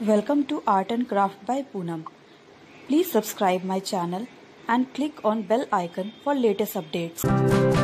Welcome to Art and Craft by Poonam. Please subscribe my channel and click on bell icon for latest updates.